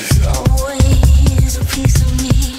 Always a piece of me.